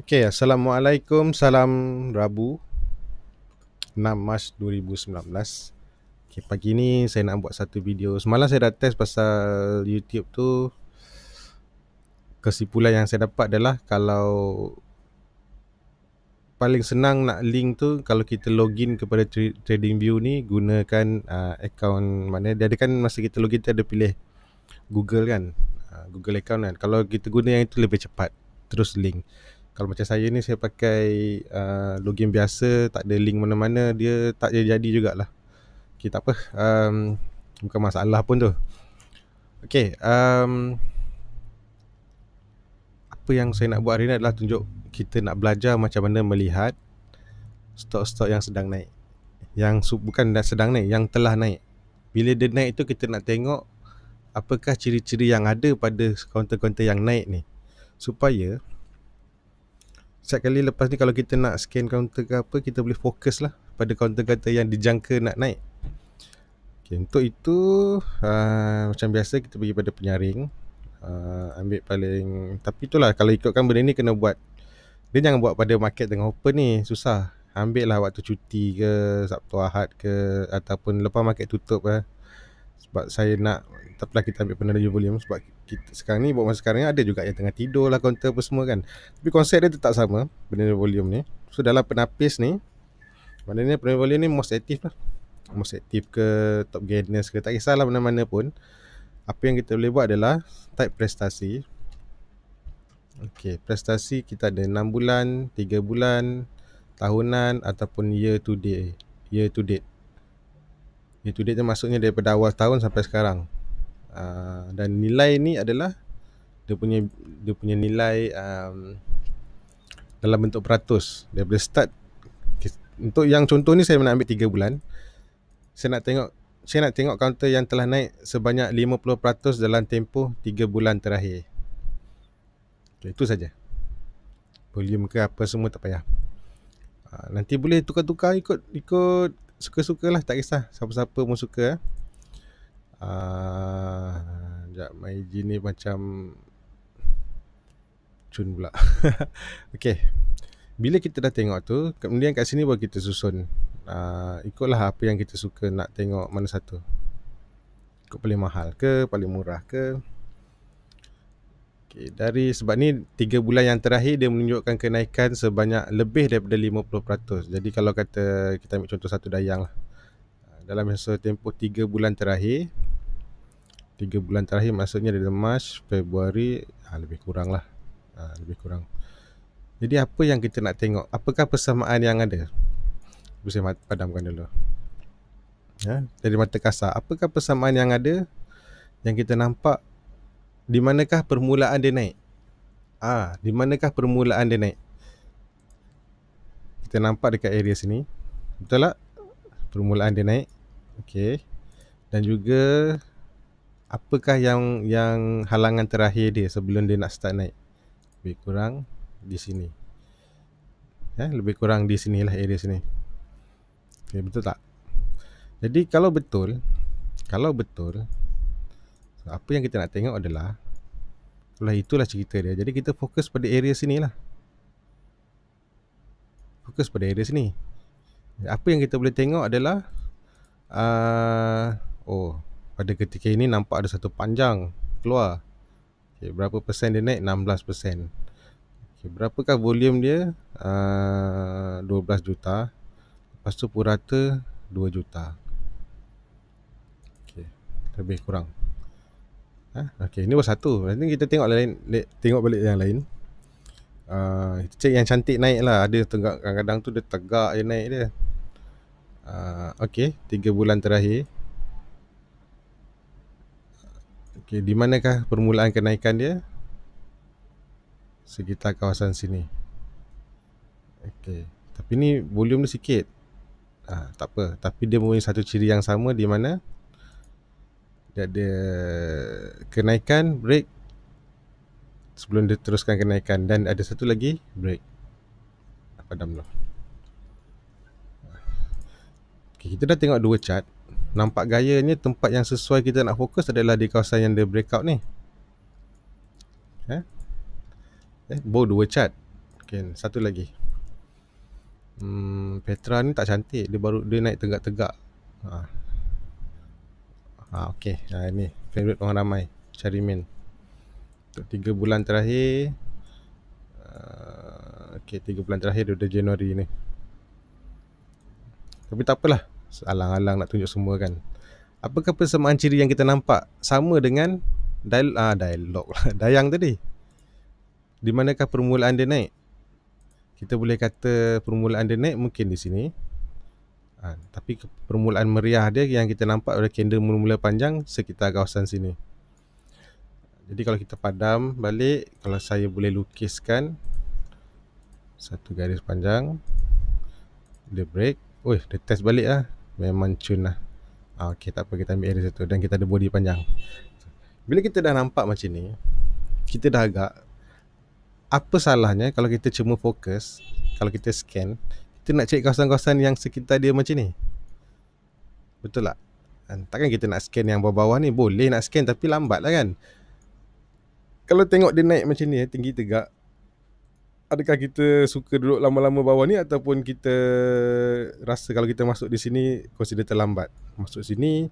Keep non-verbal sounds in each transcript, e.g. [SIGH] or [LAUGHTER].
Okay, Assalamualaikum. Salam Rabu. 6 Mac 2019. Okay, pagi ni saya nak buat satu video. Semalam saya dah test pasal YouTube tu. Kesimpulan yang saya dapat adalah kalau paling senang nak link tu kalau kita login kepada TradingView ni gunakan uh, account mana dia ada kan masa kita login tu ada pilih Google kan. Uh, Google account kan. Kalau kita guna yang itu lebih cepat. Terus link kalau macam saya ni saya pakai uh, login biasa tak ada link mana-mana dia tak jadi jadi jugalah. Okay, tak apa. Um, bukan masalah pun tu. Okay um, apa yang saya nak buat hari ni adalah tunjuk kita nak belajar macam mana melihat stok-stok yang sedang naik. Yang bukan dah sedang naik yang telah naik. Bila dia naik itu kita nak tengok apakah ciri-ciri yang ada pada kaunter-kaunter yang naik ni. Supaya setiap kali lepas ni kalau kita nak scan counter ke apa kita boleh fokus lah pada counter-counter yang dijangka nak naik. Okay, untuk itu uh, macam biasa kita pergi pada penyaring uh, ambil paling tapi itulah kalau ikutkan benda ni kena buat dia jangan buat pada market tengah open ni susah. Ambil lah waktu cuti ke Sabtu Ahad ke ataupun lepas market tutup ke sebab saya nak tak lah kita ambil penerangan volume sebab kita sekarang ni buat masa sekarang ni ada juga yang tengah tidur lah counter apa semua kan. Tapi konsep dia tetap sama penerangan volume ni. So dalam penapis ni maknanya penerangan volume ni most active lah. Most active ke top gainers ke tak kisahlah mana-mana pun. Apa yang kita boleh buat adalah type prestasi. Okay, prestasi kita ada 6 bulan, 3 bulan, tahunan ataupun year to day, year to date. Year to date tu maksudnya daripada awal tahun sampai sekarang. Ah, dan nilai ni adalah dia punya dia punya nilai um, dalam bentuk peratus. Daripada start untuk yang contoh ni saya nak ambil 3 bulan. Saya nak tengok saya nak tengok counter yang telah naik sebanyak 50% dalam tempoh 3 bulan terakhir. Okay, itu saja. Volume ke apa semua tak payah. Uh, nanti boleh tukar-tukar ikut ikut suka-sukalah tak kisah siapa-siapa pun suka eh. Ah, Sekejap, uh, my ni macam Cun pula. [LAUGHS] Okay. Bila kita dah tengok tu Kemudian kat sini baru kita susun. Uh, Ikutlah apa yang kita suka nak tengok mana satu. Ikut paling mahal ke, paling murah ke Okay, dari sebab ni 3 bulan yang terakhir dia menunjukkan kenaikan sebanyak lebih daripada 50%. Jadi kalau kata kita ambil contoh satu dayang lah. Dalam masa tempoh 3 bulan terakhir tiga bulan terakhir maksudnya dari Mac, Februari ha, lebih kurang lah ha, lebih kurang jadi apa yang kita nak tengok apakah persamaan yang ada saya padamkan dulu ha? dari mata kasar apakah persamaan yang ada yang kita nampak di manakah permulaan dia naik? Ah, di manakah permulaan dia naik? Kita nampak dekat area sini. Betul tak? Permulaan dia naik. Okey. Dan juga apakah yang yang halangan terakhir dia sebelum dia nak start naik? Lebih kurang di sini. Ya lebih kurang di sinilah area sini. Okay, betul tak? Jadi kalau betul kalau betul apa yang kita nak tengok adalah itulah itulah cerita dia jadi kita fokus pada area sini lah fokus pada area sini apa yang kita boleh tengok adalah uh, oh pada ketika ini nampak ada satu panjang keluar. Okay, berapa persen dia naik? 16 persen. Okay, berapakah volume dia? Uh, 12 juta. Lepas tu purata 2 juta. Okay, lebih kurang. Ha? Okay, ini baru satu. Nanti kita tengok lain, tengok balik yang lain. Uh, cek yang cantik naik lah. Ada tegak kadang-kadang tu dia tegak je naik dia. Uh, okay, 3 bulan terakhir. Okey, di manakah permulaan kenaikan dia? Sekitar kawasan sini. Okey, tapi ni volume dia sikit. Ah, tak apa, tapi dia mempunyai satu ciri yang sama di mana ada kenaikan break sebelum dia teruskan kenaikan dan ada satu lagi break. Apa dah dulu. Okay, kita dah tengok dua chart nampak gayanya tempat yang sesuai kita nak fokus adalah di kawasan yang dia breakout ni. Eh? Eh, baru dua chart. Mungkin satu lagi. Hmm, Petra ni tak cantik. Dia baru dia naik tegak-tegak. Ha. Ha, okey. Ha, ini favorite orang ramai. Cari main. Untuk 3 bulan terakhir. Uh, okey, 3 bulan terakhir dia Januari ni. Tapi tak apalah. Alang-alang nak tunjuk semua kan. Apakah persamaan ciri yang kita nampak sama dengan dial ah dialog [LAUGHS] dayang tadi? Di manakah permulaan dia naik? Kita boleh kata permulaan dia naik mungkin di sini. Ha, tapi permulaan meriah dia yang kita nampak pada candle mula-mula panjang sekitar kawasan sini. Jadi kalau kita padam balik, kalau saya boleh lukiskan satu garis panjang, dia break, Oi, dia test balik lah. Memang cun lah. Ah, Okay, tak apa kita ambil area satu Dan kita ada body panjang. Bila kita dah nampak macam ni Kita dah agak Apa salahnya kalau kita cuma fokus Kalau kita scan Kita nak cek kawasan-kawasan yang sekitar dia macam ni Betul tak? Dan takkan kita nak scan yang bawah-bawah ni Boleh nak scan tapi lambat lah kan Kalau tengok dia naik macam ni Tinggi tegak adakah kita suka duduk lama-lama bawah ni ataupun kita rasa kalau kita masuk di sini consider terlambat. Masuk sini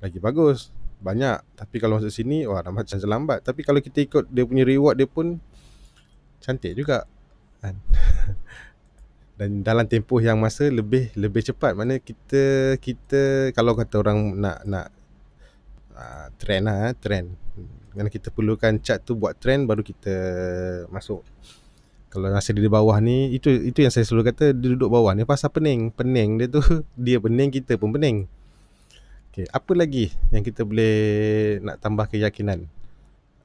lagi bagus. Banyak. Tapi kalau masuk sini wah dah macam terlambat. Tapi kalau kita ikut dia punya reward dia pun cantik juga. Kan? [LAUGHS] Dan dalam tempoh yang masa lebih lebih cepat. Mana kita kita kalau kata orang nak nak uh, trend lah eh, trend. Kerana kita perlukan chart tu buat trend baru kita masuk. Kalau rasa dia di bawah ni itu itu yang saya selalu kata dia duduk bawah ni pasal pening. Pening dia tu [LAUGHS] dia pening kita pun pening. Okey apa lagi yang kita boleh nak tambah keyakinan?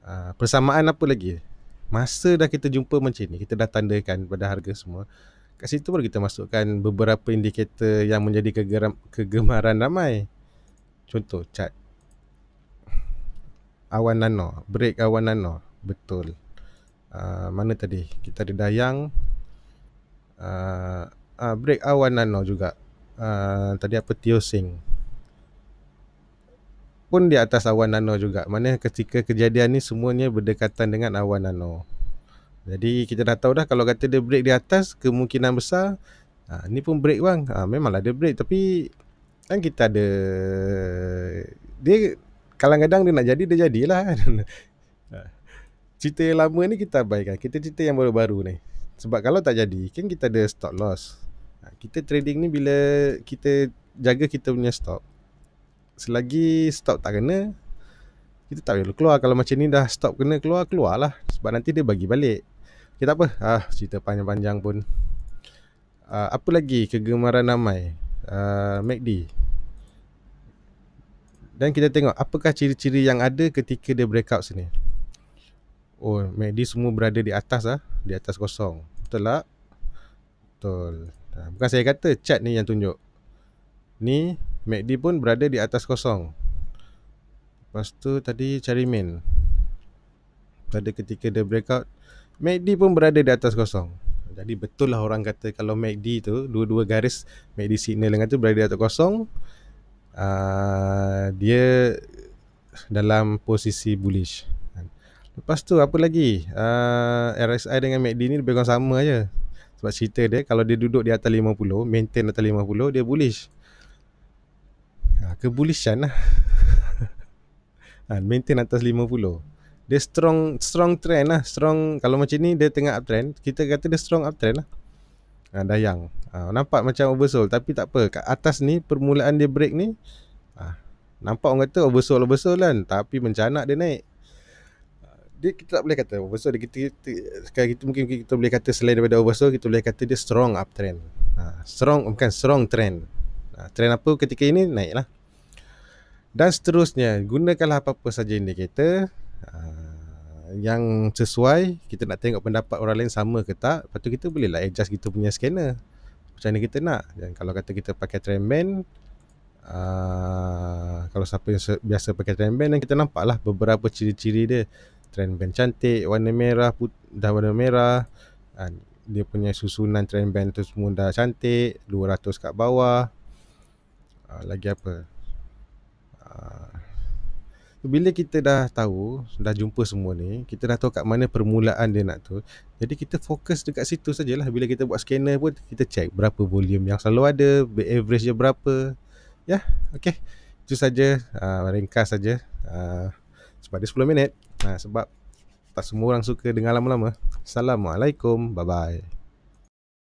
Uh, persamaan apa lagi? Masa dah kita jumpa macam ni kita dah tandakan pada harga semua kat situ baru kita masukkan beberapa indikator yang menjadi kegeram, kegemaran ramai. Contoh cat. Awan nano break awan nano. Betul. Ah, mana tadi? Kita ada dayang. Uh, uh, break awan nano juga. Uh, tadi apa? Tiosing. Pun di atas awan nano juga. Mana ketika kejadian ni semuanya berdekatan dengan awan nano jadi kita dah tahu dah kalau kata dia break di atas kemungkinan besar uh, ni pun break bang uh, memanglah dia break tapi kan kita ada dia kadang-kadang dia nak jadi dia jadilah [LAUGHS] cerita yang lama ni kita abaikan. Kita cerita yang baru-baru ni. Sebab kalau tak jadi, kan kita ada stop loss. Ha, kita trading ni bila kita jaga kita punya stop. Selagi stop tak kena, kita tak boleh keluar. Kalau macam ni dah stop kena keluar, keluarlah. Sebab nanti dia bagi balik. Kita apa? Ah, cerita panjang-panjang pun. Uh, apa lagi kegemaran ramai? Uh, MACD. Dan kita tengok apakah ciri-ciri yang ada ketika dia breakout sini. Oh, MACD semua berada di atas ah, di atas kosong. Betul tak? Betul. Bukan saya kata chart ni yang tunjuk. Ni MACD pun berada di atas kosong. Lepas tu tadi cari main. Pada ketika dia breakout, MACD pun berada di atas kosong. Jadi betul lah orang kata kalau MACD tu dua-dua garis MACD signal dengan tu berada di atas kosong, uh, dia dalam posisi bullish. Lepas tu apa lagi? Uh, ah, RSI dengan MACD ni lebih kurang sama aja. Sebab cerita dia kalau dia duduk di atas 50, maintain atas 50, dia bullish. Ha, kebullishan lah. Ha, maintain atas 50. Dia strong strong trend lah. Strong kalau macam ni dia tengah uptrend, kita kata dia strong uptrend lah. Ha, dayang. Ha, nampak macam oversold tapi tak apa. Kat atas ni permulaan dia break ni ha, nampak orang kata oversold oversold kan tapi mencanak dia naik dia kita tak boleh kata oversold kita, kita sekarang kita mungkin kita boleh kata selain daripada oversold kita boleh kata dia strong uptrend ha, strong bukan strong trend ha, trend apa ketika ini naik lah dan seterusnya gunakanlah apa-apa saja indikator ha, yang sesuai. Kita nak tengok pendapat orang lain sama ke tak lepas tu kita boleh lah adjust kita punya scanner. Macam mana kita nak. Dan kalau kata kita pakai trend band uh, kalau siapa yang biasa pakai trend band dan kita nampak lah beberapa ciri-ciri dia. Trend band cantik warna merah put, dah warna merah. Ha, dia punya susunan trend band tu semua dah cantik 200 kat bawah. Ha, lagi apa Bila kita dah tahu Dah jumpa semua ni Kita dah tahu kat mana permulaan dia nak tu Jadi kita fokus dekat situ sajalah. Bila kita buat scanner pun Kita check berapa volume yang selalu ada Average dia berapa. Ya Okay Itu saja uh, Ringkas saja. Uh, Sebab dia 10 minit. Uh, Sebab Tak semua orang suka dengar lama-lama. Assalamualaikum. Bye bye